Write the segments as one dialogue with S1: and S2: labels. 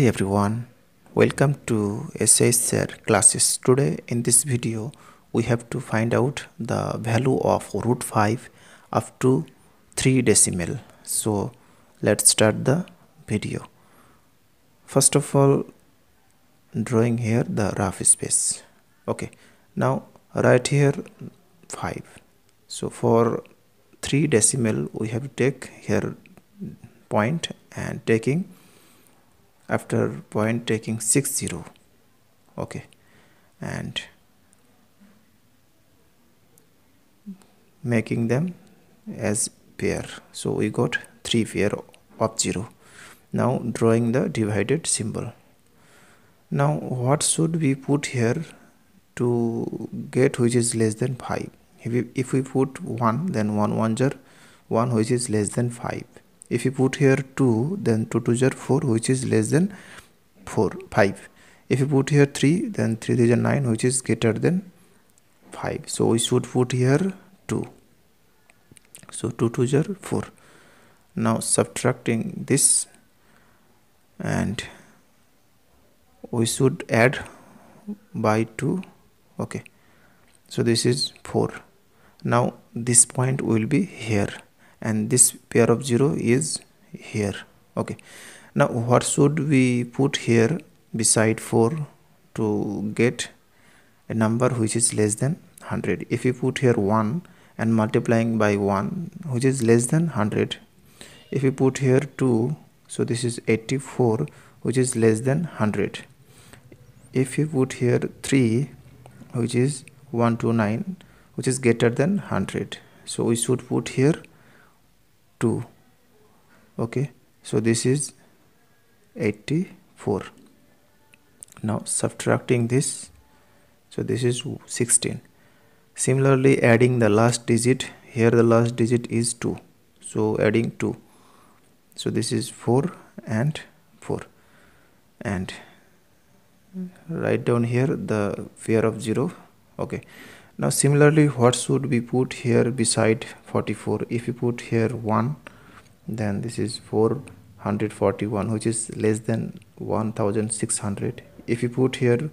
S1: Hi everyone, welcome to SH Sir classes. Today in this video we have to find out the value of root 5 up to 3 decimal. So let's start the video. First of all drawing here the rough space. Okay now right here 5. So for 3 decimal we have to take here point and taking after point taking 60 okay. And making them as pair. So we got three pair of 0 now drawing the divided symbol. Now what should we put here to get which is less than 5 if we, if we put 1 then 1 1 jar 1 which is less than 5 if you put here 2 then 2 2 are 4 which is less than 4 5 if you put here 3 then 3 3 are 9 which is greater than 5 so we should put here 2 so 2 2 are 4 now subtracting this and we should add by 2 okay. So this is 4 now this point will be here and this pair of 0 is here. Okay. Now what should we put here beside 4 to get a number which is less than 100 if we put here 1 and multiplying by 1 which is less than 100 if we put here 2 so this is 84 which is less than 100 if you put here 3 which is 129 which is greater than 100 so we should put here 2 okay so this is 84 now subtracting this so this is 16 similarly adding the last digit here the last digit is 2 so adding 2 so this is 4 and 4 and mm. write down here the pair of 0 okay now similarly what should we put here beside 44 if we put here 1 then this is 441 which is less than 1600 if you put here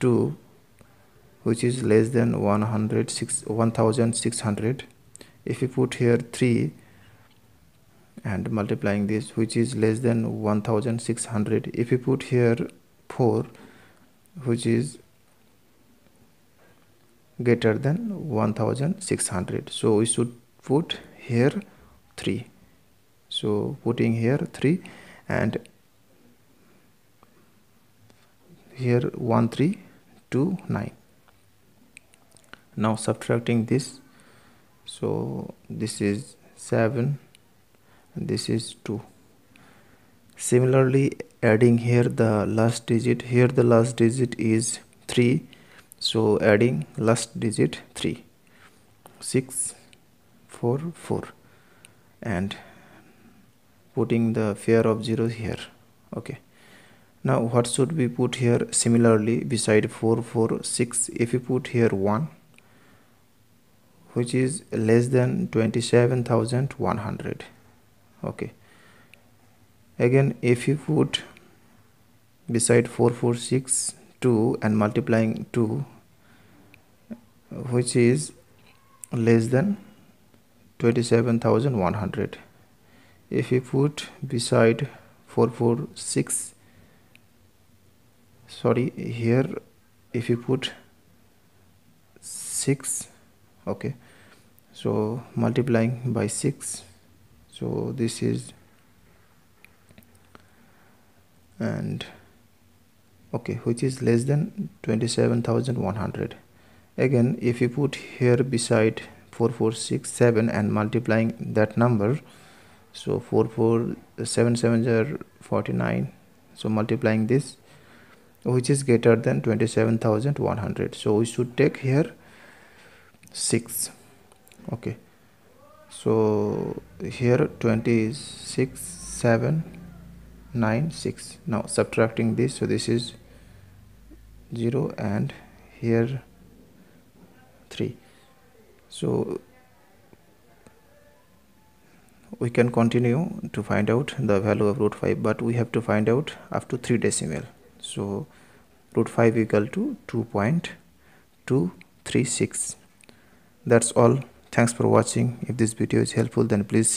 S1: 2 which is less than 106 1600 if you put here 3 and multiplying this which is less than 1600 if you put here 4 which is greater than 1600 so we should put here 3 so putting here 3 and here 1 3 2 9 now subtracting this. So this is 7 and this is 2 similarly adding here the last digit. Here the last digit is 3 so adding last digit 3 6 4 4 and putting the pair of zeros here. Okay. Now what should we put here similarly beside 4 4 6 if we put here 1 which is less than 27100 okay. Again if you put beside 446 2 and multiplying 2 which is less than 27100 if we put beside 446 sorry here if you put 6 okay so multiplying by 6 so this is and okay which is less than 27100 again if you put here beside 4467 and multiplying that number so 4477 are 49 so multiplying this which is greater than 27100 so we should take here 6 okay. So here 26 7 9 6 now subtracting this so this is 0 and here 3 so we can continue to find out the value of root 5 but we have to find out up to 3 decimal. So root 5 equal to 2.236 that's all. Thanks for watching. If this video is helpful then please